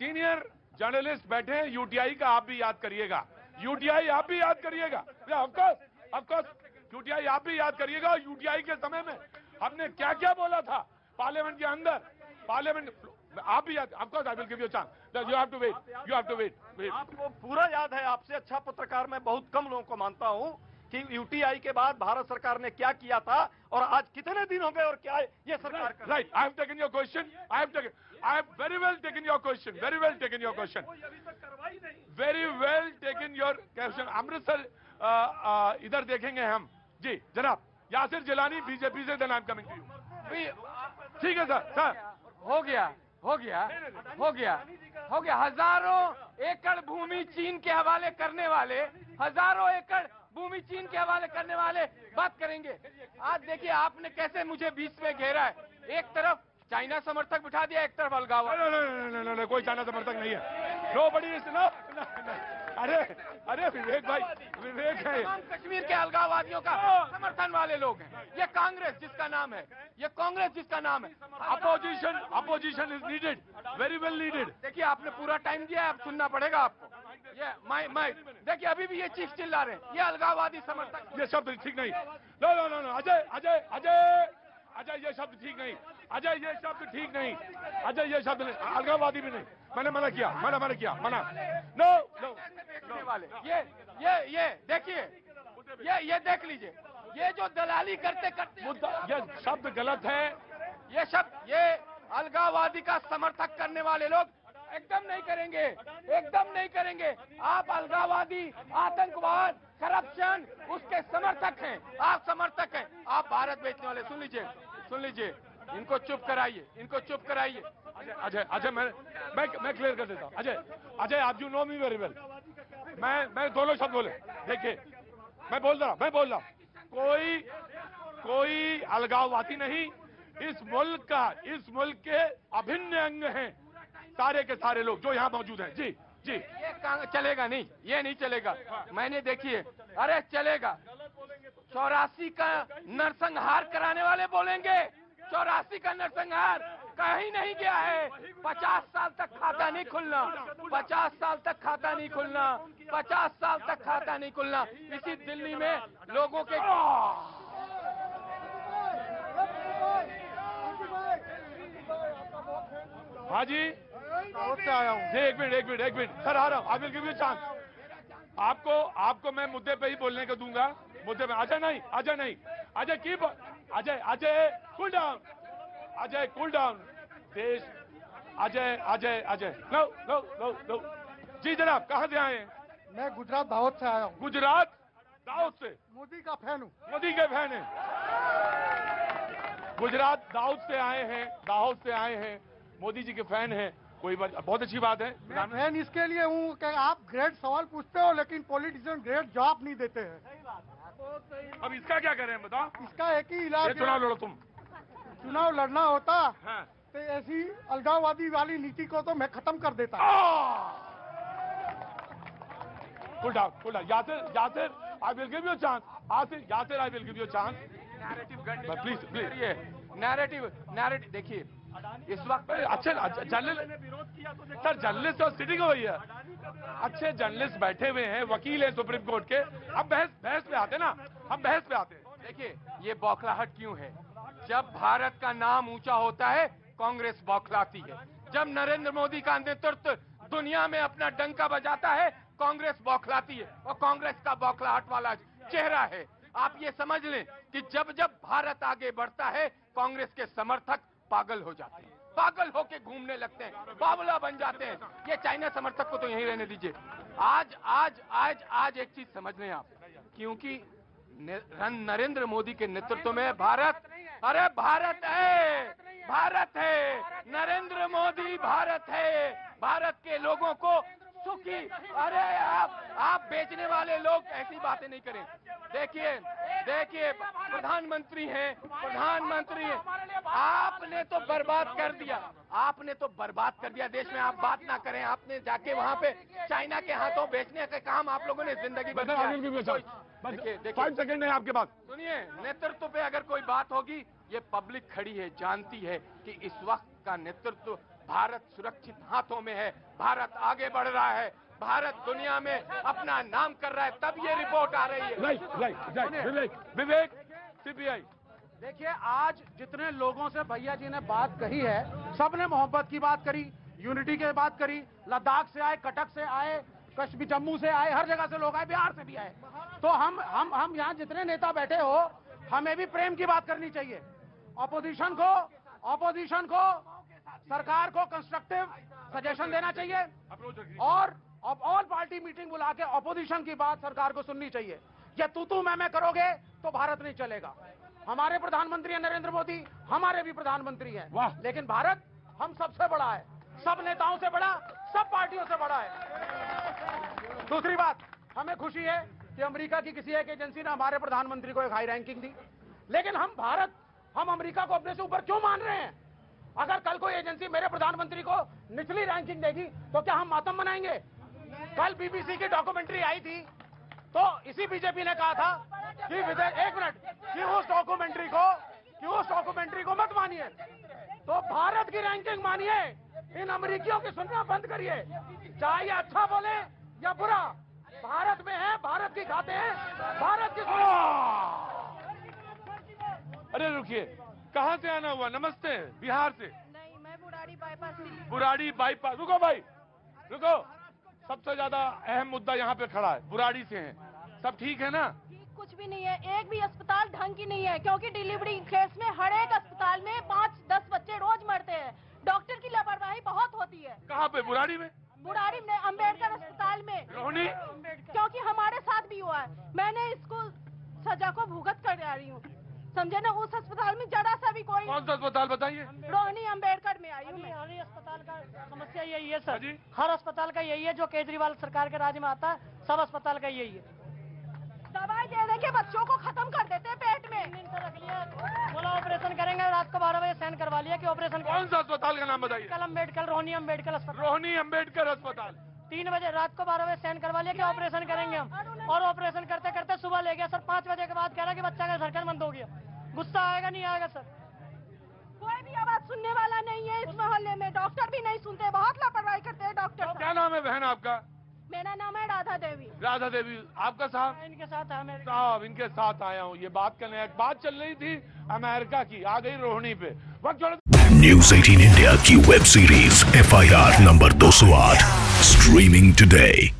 Senior journalist बैठे हैं UTI का आप भी याद करिएगा। यूटीआई आप भी याद करिएगा। ऑफकोर्स ऑफकोर्स यूटीआई आप भी याद करिएगा। यूटीआई के समय में हमने क्या क्या बोला था पार्लियामेंट के अंदर? पार्लियामेंट, आप भी याद of course I will give you chance you have to wait you have to wait आपको पूरा याद है। आपसे अच्छा पत्रकार मैं बहुत कम लोगों को मानता हूँ। कि यूटीआई के बाद भारत सरकार ने क्या किया था और आज कितने दिन हो गए और क्या ये सरकार कर रही है? Right, I have taken your question. I have taken, I have very well taken your question. Very well taken your question. कोई अभी तक Very well taken your question. Amritsar अ, अ, इधर देखेंगे हम जी जनाब यासिर जिलानी बीजेपी से then I am coming to you ठीक है सर सर हो गया हो गया हो गया हो गया हज़ारों एकड़ भूमि चीन के हवाले करने वाले हज़ारों एकड़ भूमि चीन के हवाले करने वाले बात करेंगे। आज देखिए आपने कैसे मुझे बीच में घेरा है। एक तरफ़ चाइना समर्थक बिठा दिया एक तरफ़ अलगावा। कोई चाइना समर्थक नहीं है। नो बड़ी नो अरे अरे विवेक भाई विवेक है। कश्मीर के अलगाववादियों का समर्थन वाले लोग हैं। ये कांग्रेस जिसका नाम है ये कांग्रेस जिसका नाम है opposition opposition is needed very well needed देखिए आपने पूरा टाइम दिया है अब सुनना पड़ेगा आपको। माई माई देखिए अभी भी ये चीख चिल्ला रहे हैं। ये अलगाववादी समर्थक ये शब्द ठीक नहीं। No no no no Ajay Ajay Ajay Ajay ये शब्द ठीक नहीं। अजय ये शब्द ठीक नहीं। अजय ये शब्द नहीं। अलगाववादी भी नहीं। मैंने मना किया मैंने मना किया मना। नो नो वाले ये ये ये देखिए। ये ये देख लीजिए। ये जो दलाली करते करते मुद्दा ये शब्द गलत है। ये शब्द ये अलगाववादी का समर्थक करने वाले लोग एकदम नहीं करेंगे, एकदम नहीं करेंगे। आप अलगाववादी, आतंकवाद करप्शन उसके समर्थक हैं। आप समर्थक हैं। आप भारत बेचने वाले, सुन लीजिए सुन लीजिए। इनको चुप कराइए, इनको चुप कराइए। अजय अजय मैं मैं मैं क्लियर कर देता हूँ। अजय अजय, आप you know me very well मैं मैं दोनों शब्द बोले। देखिए, मैं बोल रहा मैं बोल रहा। कोई कोई अलगाववादी नहीं। इस मुल्क का, इस मुल्क के अभिन्न अंग हैं। सारे के सारे लोग जो यहाँ मौजूद हैं। जी जी। ये चलेगा नहीं? ये नहीं चलेगा। मैंने देखिए अरे चलेगा। चौरासी का नरसंहार कराने वाले बोलेंगे। चौरासी का नरसंहार कहीं नहीं गया है। पचास साल तक खाता नहीं खुलना। पचास साल तक खाता नहीं खुलना। पचास साल तक खाता नहीं खुलना। इसी दिल्ली में लोगों के हाँ जी। से आया हूँ जी एक मिनट एक मिनट एक मिनट। सर आ रहा हूँ I will give you chance आपको आपको मैं मुद्दे पे ही बोलने को दूँगा। मुद्दे पे अजय नहीं अजय नहीं। अजय की Ajay Ajay cool down Ajay cool down देश Ajay Ajay Ajay. No no no no जी जनाब कहाँ से आए हैं? मैं गुजरात दाहोद से आया हूँ। गुजरात दाऊद से? मोदी का फ़ैन हूँ। मोदी के फ़ैन है। गुजरात दाऊद से आए हैं दाहोद से आए हैं। मोदी जी के फ़ैन हैं। कोई बात बहुत अच्छी बात है। मैं इसके लिए हूँ कि आप ग्रेट सवाल पूछते हो लेकिन पॉलिटिशियन ग्रेट जवाब नहीं देते हैं। अब इसका क्या करें बताओ। इसका एक ही इलाज चुनाव लड़ो तुम। चुनाव लड़ना होता हाँ। तो ऐसी अलगाववादी वाली नीति को तो मैं खत्म कर देता। cool down. Yasir, Yasir, I will give you a chance. Yasir, Yasir, I will give you a chance. Narrative please, please. Narrative narrative देखिए इस वक्त अच्छे जर्नलिस्ट सर जर्नलिस्ट तो सिटिंग हुई है। अच्छे जर्नलिस्ट बैठे हुए हैं वकील हैं सुप्रीम कोर्ट के। अब बहस बहस पे आते ना। हम बहस पे आते हैं। देखिए ये बौखलाहट क्यों है? जब भारत का नाम ऊँचा होता है कांग्रेस बौखलाती है। जब नरेंद्र मोदी का नेतृत्व दुनिया में अपना डंका बजाता है कांग्रेस बौखलाती है। और कांग्रेस का बौखलाहट वाला चेहरा है। आप ये समझ लें कि जब जब भारत आगे बढ़ता है कांग्रेस के समर्थक पागल हो जाते हैं। पागल होके घूमने लगते हैं। बावला बन जाते हैं। ये चाइना समर्थक को तो यहीं रहने दीजिए। आज आज आज आज एक चीज़ समझ लें आप। क्योंकि नरेंद्र मोदी के नेतृत्व में भारत, अरे भारत है। भारत है। नरेंद्र मोदी भारत है। भारत के लोगों को सुखी अरे आप आप बेचने वाले लोग ऐसी बातें नहीं करें। देखिए देखिए प्रधानमंत्री हैं प्रधानमंत्री हैं। आपने तो बर्बाद कर दिया। आपने तो बर्बाद कर दिया। देश में आप बात ना करें। आपने जाके वहाँ पे चाइना के हाथों बेचने का काम आप लोगों ने ज़िंदगी। फाइव सेकंड है आपके पास। सुनिए नेतृत्व पे अगर कोई बात होगी ये पब्लिक खड़ी है जानती है कि इस वक्त का नेतृत्व भारत सुरक्षित हाथों में है भारत आगे बढ़ रहा है भारत दुनिया में अपना नाम कर रहा है तब ये रिपोर्ट आ रही है। विवेक विवेक सीबीआई देखिए आज जितने लोगों से भैया जी ने बात कही है सबने मोहब्बत की बात करी यूनिटी की बात करी लद्दाख से आए कटक से आए कश्मीर जम्मू से आए हर जगह से लोग आए बिहार से भी आए। तो हम हम हम यहाँ जितने नेता बैठे हो हमें भी प्रेम की बात करनी चाहिए। ऑपोजिशन को ऑपोजिशन को सरकार को कंस्ट्रक्टिव सजेशन देना चाहिए। और अब ऑल पार्टी मीटिंग बुला के ऑपोजिशन की बात सरकार को सुननी चाहिए। ये तू तू मैं मैं करोगे तो भारत नहीं चलेगा। हमारे प्रधानमंत्री हैं नरेंद्र मोदी हमारे भी प्रधानमंत्री हैं। लेकिन भारत हम सबसे बड़ा है। सब नेताओं से बड़ा सब पार्टियों से बड़ा है। दूसरी बात हमें खुशी है कि अमेरिका की किसी एक एजेंसी ने हमारे प्रधानमंत्री को एक हाई रैंकिंग दी। लेकिन हम भारत हम अमेरिका को अपने से ऊपर क्यों मान रहे हैं? अगर कल कोई एजेंसी मेरे प्रधानमंत्री को निचली रैंकिंग देगी तो क्या हम मातम मनाएँगे? कल बीबीसी की डॉक्यूमेंट्री आई थी तो इसी बीजेपी ने कहा था कि विजय, एक मिनट, कि उस डॉक्यूमेंट्री को, कि उस डॉक्यूमेंट्री को मत मानिए। तो भारत की रैंकिंग मानिए, इन अमरीकियों की सुनना बंद करिए। चाहे अच्छा बोले या बुरा, भारत में है, भारत की खाते हैं, भारत की अरे रुकिए कहाँ से आना हुआ? नमस्ते बिहार से। नहीं मैं बुढ़ाड़ी बाईपास बुराड़ी बाईपास। रुको भाई रुको। सबसे ज़्यादा अहम मुद्दा यहाँ पे खड़ा है बुराड़ी से है। सब ठीक है ना? कुछ भी नहीं है एक भी अस्पताल ढंग की नहीं है क्योंकि डिलीवरी केस में हर एक अस्पताल में पाँच दस बच्चे रोज मरते हैं। डॉक्टर की लापरवाही बहुत होती है। कहाँ पे बुराड़ी में? बुढ़ाड़ी में अंबेडकर अस्पताल में। रोहिणी क्योंकि हमारे साथ भी हुआ है। मैंने इसको सजा को भुगत कर जा रही हूँ समझे ना उस अस्पताल में जरा सा भी कोई कौन सा अस्पताल बताइए? रोहिणी अंबेडकर में आई हूँ हर अस्पताल का समस्या यही है हाँ सर जी। हर अस्पताल का यही है जो केजरीवाल सरकार के राज्य में आता है सब अस्पताल का यही है। दवाई दे दे के बच्चों को खत्म कर देते हैं पेट में। दिन से रख लिया। बोला ऑपरेशन करेंगे रात को बारह बजे साइन करवा लिया कि ऑपरेशन कौन सा अस्पताल का नाम बताइए? कल अंबेडकर रोहनी अंबेडकर अस्पताल। रोहिणी अंबेडकर अस्पताल। तीन बजे रात को बारह बजे साइन करवा लिया कि ऑपरेशन करेंगे हम। और ऑपरेशन करते करते सुबह ले गया सर पाँच बजे के बाद कह रहा कि बच्चा का धड़कन बंद हो गया। गुस्सा आएगा नहीं आएगा सर? कोई भी आवाज़ सुनने वाला नहीं है इस मोहल्ले में। डॉक्टर भी नहीं सुनते बहुत लापरवाही करते हैं डॉक्टर क्या नाम है बहन आपका? मेरा नाम है राधा देवी। राधा देवी आपका साहब? इनके साथ है मेरे साहब इनके साथ आया हूँ। ये बात करने बात चल रही थी अमेरिका की आ गई रोहिणी पे। वक्त News 18 India की web series FIR number 208 streaming today